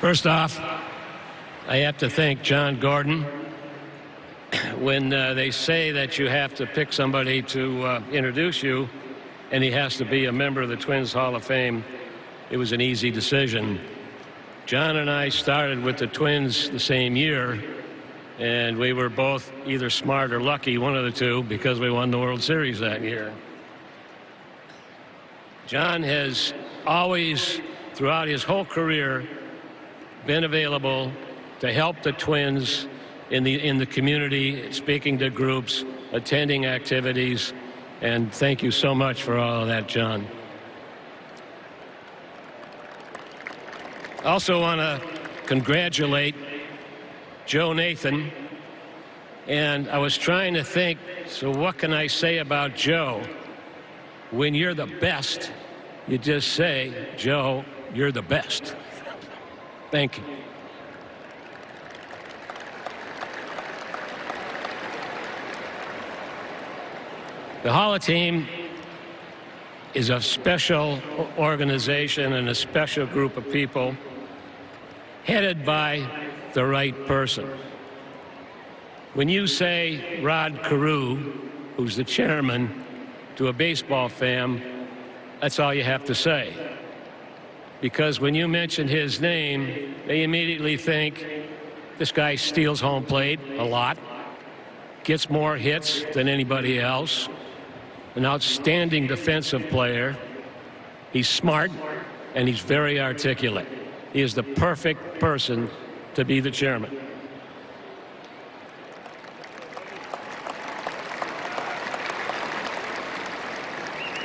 First off, I have to thank John Gordon. When uh, they say that you have to pick somebody to uh, introduce you, and he has to be a member of the Twins Hall of Fame, it was an easy decision. John and I started with the Twins the same year, and we were both either smart or lucky, one of the two, because we won the World Series that year. John has always, throughout his whole career, been available to help the Twins in the in the community, speaking to groups, attending activities, and thank you so much for all of that, John. Also want to congratulate Joe Nathan. And I was trying to think, so what can I say about Joe? When you're the best, you just say, Joe, you're the best. Thank you. The Hall of Team is a special organization and a special group of people headed by the right person. When you say Rod Carew, who's the chairman, to a baseball fan, that's all you have to say. Because when you mention his name, they immediately think this guy steals home plate a lot, gets more hits than anybody else, an outstanding defensive player. He's smart and he's very articulate. He is the perfect person to be the chairman.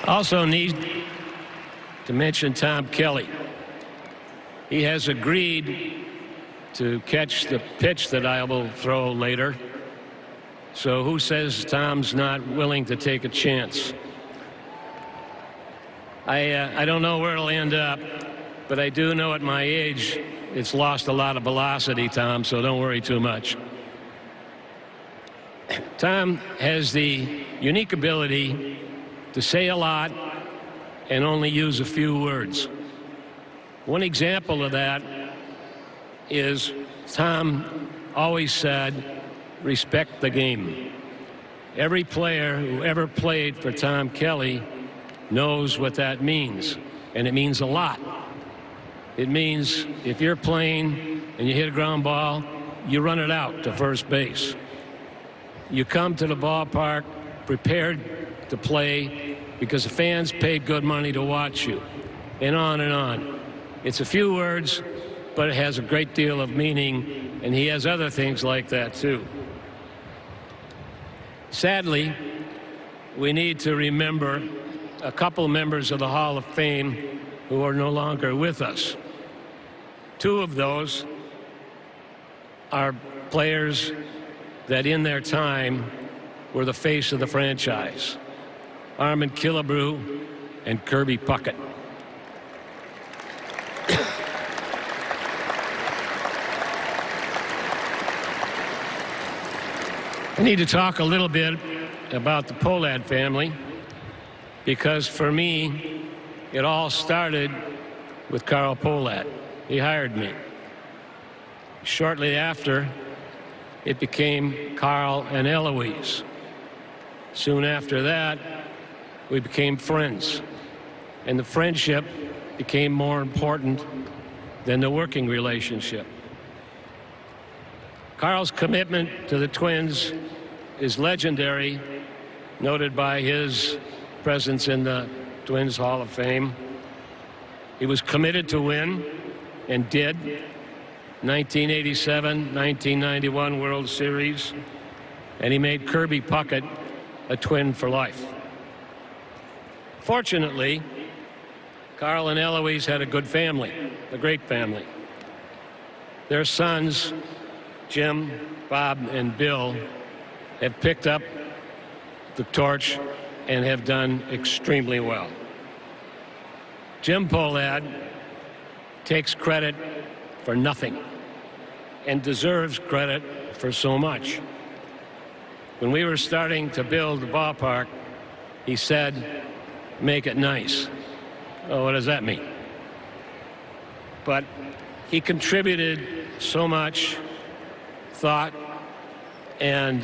Also need to mention Tom Kelly. He has agreed to catch the pitch that I will throw later. So who says Tom's not willing to take a chance? I, uh, I don't know where it'll end up, but I do know at my age it's lost a lot of velocity, Tom, so don't worry too much. Tom has the unique ability to say a lot and only use a few words. One example of that is Tom always said, respect the game. Every player who ever played for Tom Kelly knows what that means, and it means a lot. It means if you're playing and you hit a ground ball, you run it out to first base. You come to the ballpark prepared to play because the fans paid good money to watch you, and on and on. It's a few words, but it has a great deal of meaning, and he has other things like that too. Sadly, we need to remember a couple members of the Hall of Fame who are no longer with us. Two of those are players that in their time were the face of the franchise. Harmon Killebrew and Kirby Puckett. Need to talk a little bit about the Pohlad family because for me, it all started with Carl Pohlad. He hired me. Shortly after, it became Carl and Eloise. Soon after that, we became friends. And the friendship became more important than the working relationship. Carl's commitment to the Twins is legendary, noted by his presence in the Twins Hall of Fame. He was committed to win and did. 1987, 1991 World Series, and he made Kirby Puckett a twin for life. Fortunately, Carl and Eloise had a good family, a great family. Their sons, Jim, Bob, and Bill have picked up the torch and have done extremely well. Jim Pohlad takes credit for nothing and deserves credit for so much. When we were starting to build the ballpark, he said, make it nice. Oh, what does that mean? but he contributed so much thought and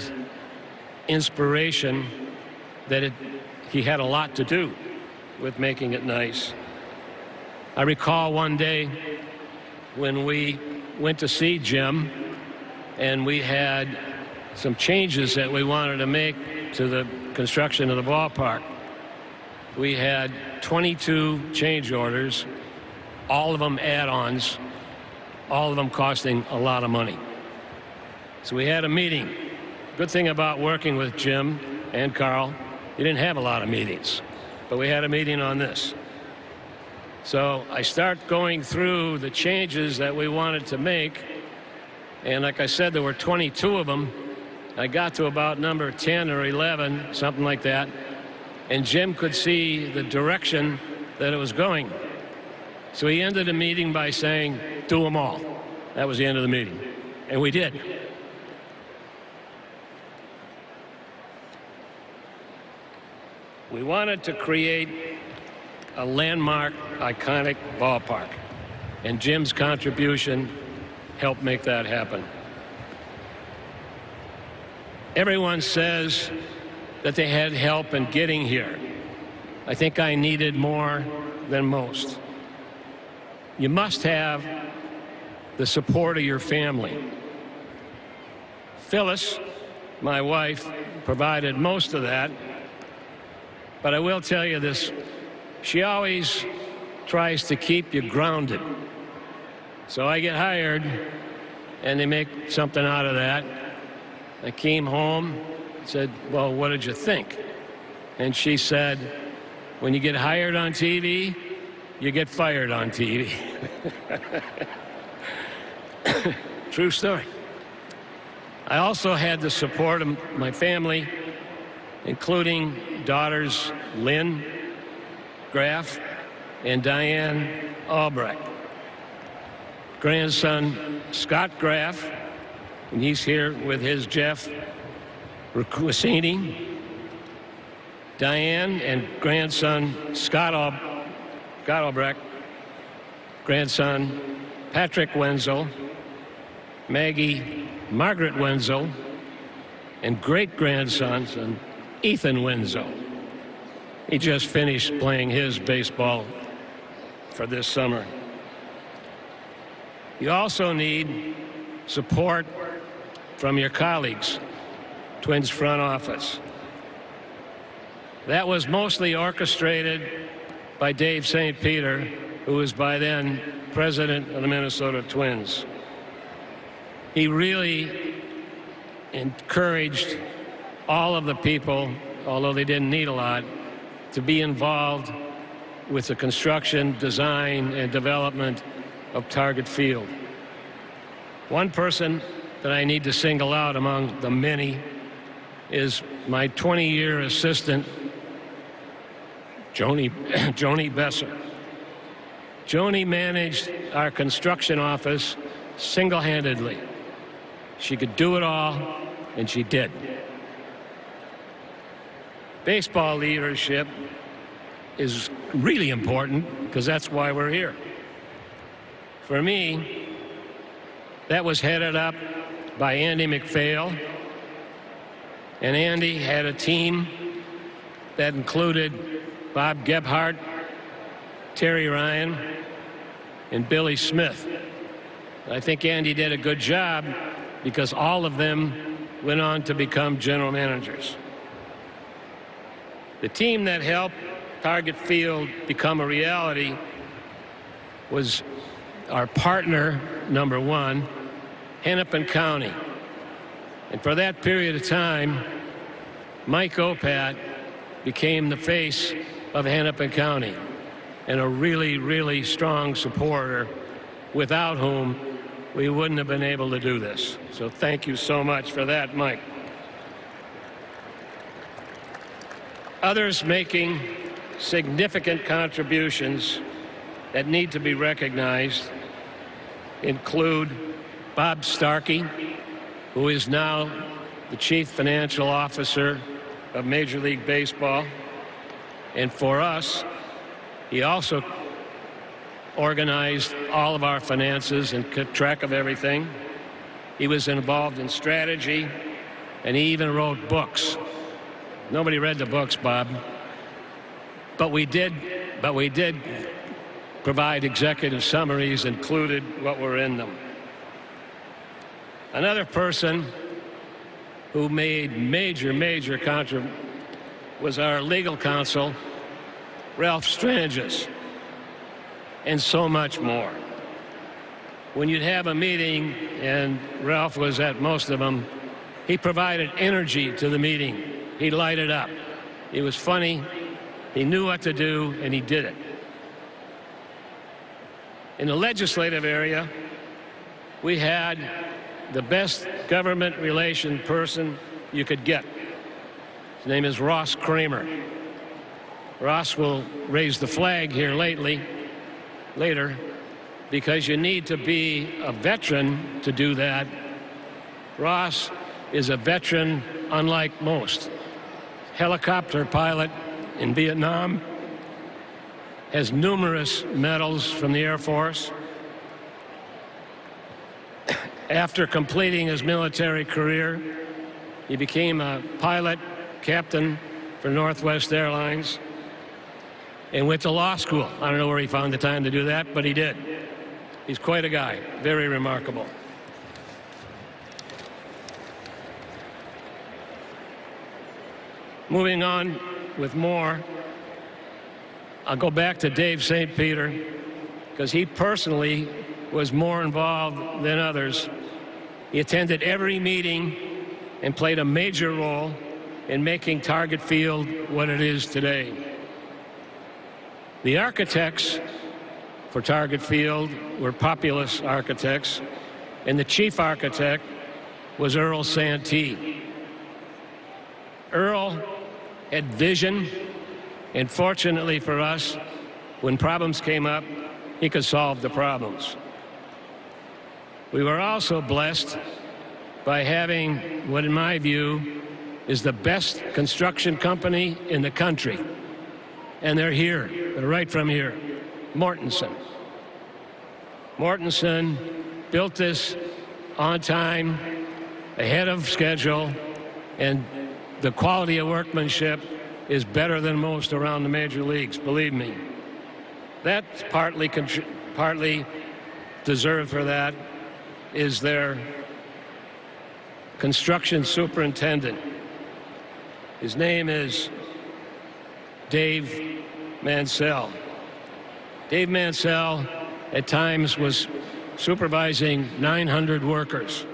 inspiration that it, he had a lot to do with making it nice. I recall one day when we went to see Jim and we had some changes that we wanted to make to the construction of the ballpark. We had 22 change orders, all of them add-ons, all of them costing a lot of money. So we had a meeting. Good thing about working with Jim and Carl, you didn't have a lot of meetings, but we had a meeting on this. So I start going through the changes that we wanted to make. And like I said, there were 22 of them. I got to about number 10 or 11, something like that. And Jim could see the direction that it was going. So he ended the meeting by saying, do them all. That was the end of the meeting. And we did. We wanted to create a landmark, iconic ballpark. And Jim's contribution helped make that happen. Everyone says that they had help in getting here. I think I needed more than most. You must have the support of your family. Phyllis, my wife, provided most of that. But I will tell you this she always tries to keep you grounded. So I get hired, and they make something out of that. I came home, said, Well, what did you think? And she said, When you get hired on TV, you get fired on TV. True story. I also had the support of my family, including daughters Lynn Graf and Diane Albrecht. Grandson Scott Graf, and he's here with his Jeff Requesini. Diane and grandson Scott, Al- Scott Albrecht, grandson Patrick Wenzel, Maggie Margaret Wenzel, and great grandson Ethan Wenzel. He just finished playing his baseball for this summer. You also need support from your colleagues, Twins front office. That was mostly orchestrated by Dave St. Peter, who was by then president of the Minnesota Twins. He really encouraged all of the people, although they didn't need a lot, to be involved with the construction, design, and development of Target Field. One person that I need to single out among the many is my 20-year assistant, Joni, Joni Besser. Joni managed our construction office single-handedly. She could do it all, and she did. Baseball leadership is really important because that's why we're here. For me, that was headed up by Andy MacPhail. And Andy had a team that included Bob Gebhardt, Terry Ryan, and Billy Smith. I think Andy did a good job because all of them went on to become general managers. The team that helped Target Field become a reality was our partner, number one, Hennepin County. And for that period of time, Mike Opat became the face of Hennepin County and a really, really strong supporter without whom we wouldn't have been able to do this. So thank you so much for that, Mike. Others making significant contributions that need to be recognized include Bob Starkey, who is now the chief financial officer of Major League Baseball. And for us, he also organized all of our finances and kept track of everything. He was involved in strategy, and he even wrote books. Nobody read the books, Bob. But we did, but we did provide executive summaries included what were in them. Another person who made major, major contributions was our legal counsel, Ralph Strangis, and so much more. When you'd have a meeting, and Ralph was at most of them, he provided energy to the meeting. He lighted up. He was funny. He knew what to do, and he did it. In the legislative area, we had the best government relation person you could get. His name is Ross Kramer. Ross will raise the flag here lately, later because you need to be a veteran to do that. Ross is a veteran unlike most. Helicopter pilot in Vietnam, has numerous medals from the Air Force. After completing his military career, he became a pilot, captain for Northwest Airlines, and went to law school. I don't know where he found the time to do that, but he did. He's quite a guy, very remarkable. Moving on with more, I'll go back to Dave St. Peter because he personally was more involved than others. He attended every meeting and played a major role in making Target Field what it is today. The architects for Target Field were Populous architects, and the chief architect was Earl Santee. Earl had vision, and fortunately for us, when problems came up, he could solve the problems. We were also blessed by having what, in my view, is the best construction company in the country. And they're here, they're right from here, Mortenson. Mortenson built this on time, ahead of schedule, and the quality of workmanship is better than most around the major leagues, believe me. That's partly, partly deserved for that is their construction superintendent. His name is Dave Mansell. Dave Mansell at times was supervising 900 workers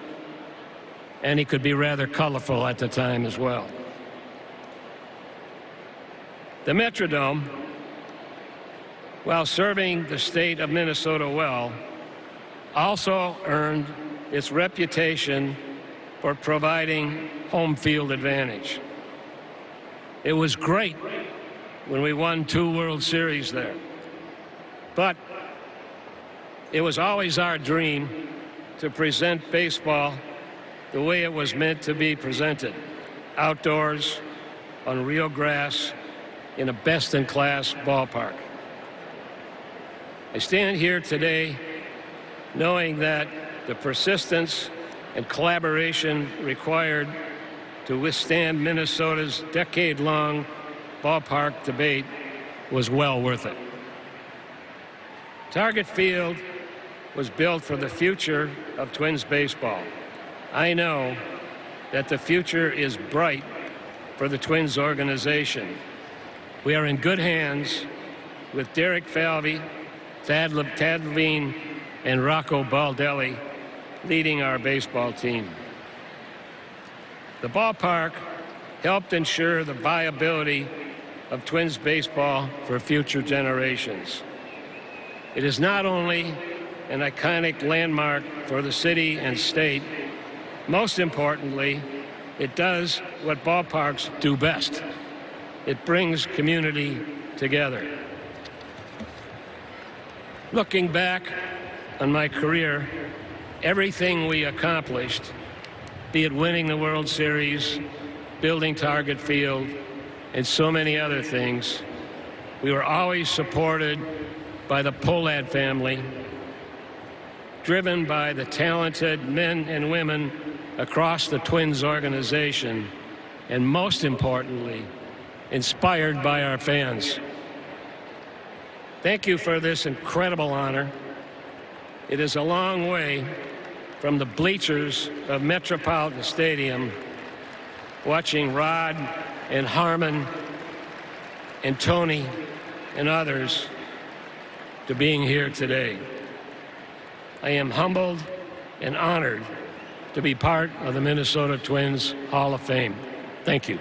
and he could be rather colorful at the time as well. The Metrodome, while serving the state of Minnesota well, also earned its reputation for providing home field advantage. It was great when we won two World Series there. But it was always our dream to present baseball the way it was meant to be presented outdoors, on real grass, in a best in class ballpark. I stand here today knowing that the persistence and collaboration required to withstand Minnesota's decade long ballpark debate was well worth it. Target Field was built for the future of Twins baseball. I know that the future is bright for the Twins organization. We are in good hands with Derek Falvey, Thad, Le Tad Levine, and Rocco Baldelli leading our baseball team. The ballpark helped ensure the viability of Twins baseball for future generations. It is not only an iconic landmark for the city and state, most importantly, it does what ballparks do best. It brings community together. Looking back on my career, everything we accomplished, be it winning the World Series, building Target Field, and so many other things, we were always supported by the Pohlad family, driven by the talented men and women across the Twins organization, and most importantly, inspired by our fans. Thank you for this incredible honor. It is a long way from the bleachers of Metropolitan Stadium watching Rod and Harmon and Tony and others to being here today. I am humbled and honored to be part of the Minnesota Twins Hall of Fame. Thank you.